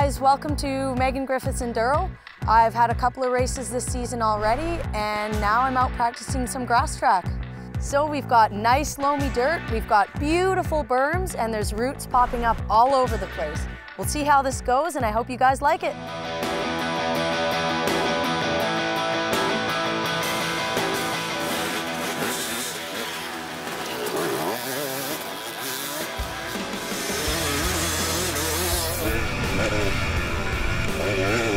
guys, welcome to Megan Griffiths Enduro. I've had a couple of races this season already and now I'm out practicing some grass track. So we've got nice loamy dirt, we've got beautiful berms and there's roots popping up all over the place. We'll see how this goes and I hope you guys like it. Yeah.